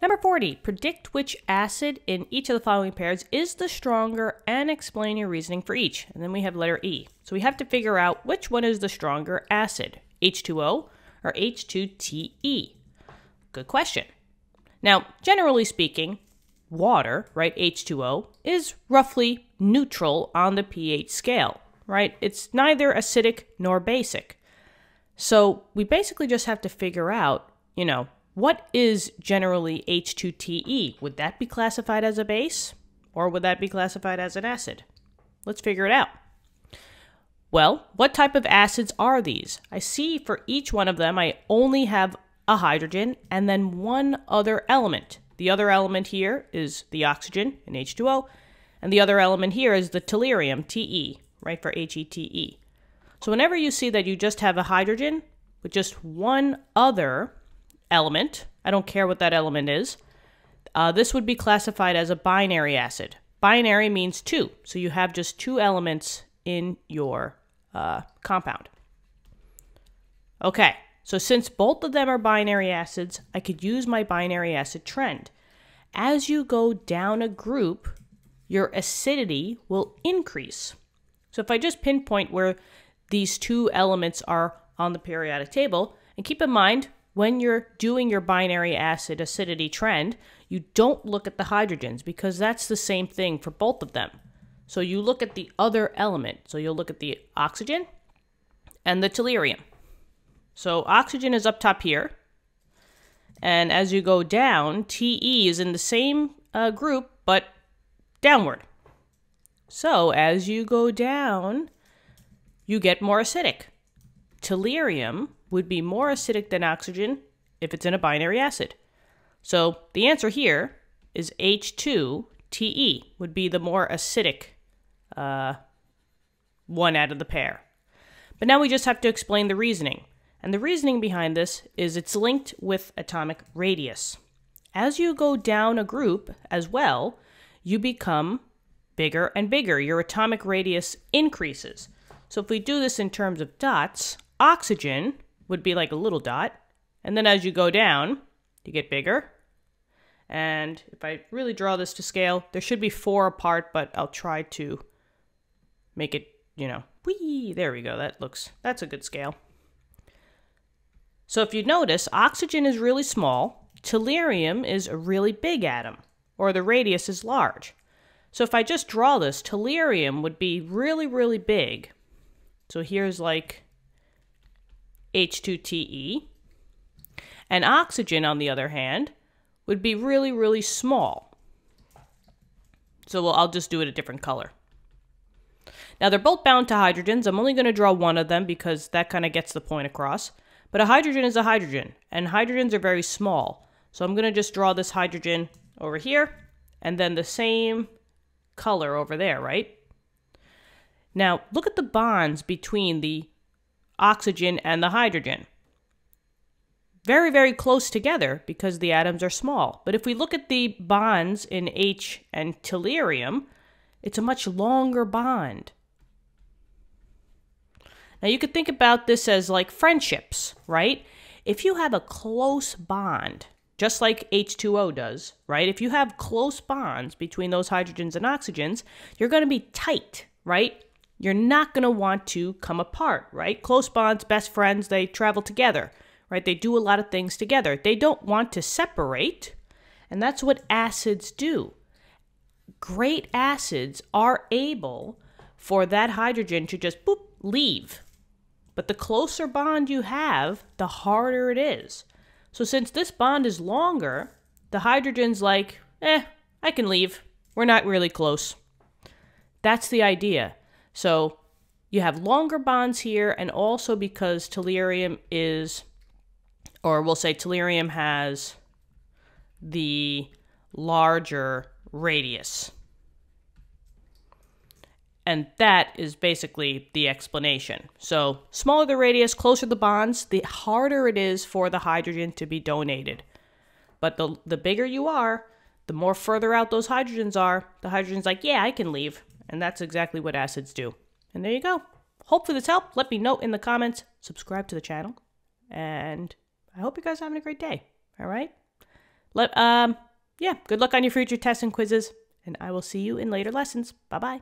Number 40, predict which acid in each of the following pairs is the stronger and explain your reasoning for each. And then we have letter E. So we have to figure out which one is the stronger acid, H2O or H2TE. Good question. Now, generally speaking, water, right, H2O, is roughly neutral on the pH scale, right? It's neither acidic nor basic. So we basically just have to figure out, you know, what is generally H2TE? Would that be classified as a base? Or would that be classified as an acid? Let's figure it out. Well, what type of acids are these? I see for each one of them, I only have a hydrogen and then one other element. The other element here is the oxygen in H2O, and the other element here is the tellurium, Te, right, for H-E-T-E. So whenever you see that you just have a hydrogen with just one other element, I don't care what that element is, uh, this would be classified as a binary acid. Binary means two, so you have just two elements in your uh, compound. Okay, so since both of them are binary acids, I could use my binary acid trend. As you go down a group, your acidity will increase. So if I just pinpoint where these two elements are on the periodic table, and keep in mind, when you're doing your binary acid acidity trend, you don't look at the hydrogens because that's the same thing for both of them. So you look at the other element. So you'll look at the oxygen and the tellurium. So oxygen is up top here. And as you go down, Te is in the same uh, group, but downward. So as you go down, you get more acidic. Tellurium would be more acidic than oxygen if it's in a binary acid. So the answer here is H2TE would be the more acidic uh, one out of the pair. But now we just have to explain the reasoning. And the reasoning behind this is it's linked with atomic radius. As you go down a group as well, you become bigger and bigger. Your atomic radius increases. So if we do this in terms of dots, oxygen would be like a little dot. And then as you go down, you get bigger. And if I really draw this to scale, there should be four apart, but I'll try to make it, you know, whee, there we go. That looks, that's a good scale. So if you notice, oxygen is really small, tellurium is a really big atom, or the radius is large. So if I just draw this, tellurium would be really, really big. So here's like H2TE. And oxygen, on the other hand, would be really, really small. So we'll, I'll just do it a different color. Now they're both bound to hydrogens. I'm only going to draw one of them because that kind of gets the point across. But a hydrogen is a hydrogen, and hydrogens are very small. So I'm going to just draw this hydrogen over here, and then the same color over there, right? Now, look at the bonds between the oxygen and the hydrogen. Very, very close together because the atoms are small. But if we look at the bonds in H and tellurium, it's a much longer bond. Now you could think about this as like friendships, right? If you have a close bond, just like H2O does, right? If you have close bonds between those hydrogens and oxygens, you're going to be tight, right? You're not going to want to come apart, right? Close bonds, best friends, they travel together, right? They do a lot of things together. They don't want to separate, and that's what acids do. Great acids are able for that hydrogen to just boop, leave but the closer bond you have, the harder it is. So since this bond is longer, the hydrogen's like, eh, I can leave. We're not really close. That's the idea. So you have longer bonds here, and also because tellurium is, or we'll say tellurium has the larger radius. And that is basically the explanation. So, smaller the radius, closer the bonds, the harder it is for the hydrogen to be donated. But the, the bigger you are, the more further out those hydrogens are, the hydrogen's like, yeah, I can leave. And that's exactly what acids do. And there you go. Hopefully this helped. Let me know in the comments. Subscribe to the channel. And I hope you guys are having a great day. All right. Let um yeah, good luck on your future tests and quizzes, and I will see you in later lessons. Bye bye.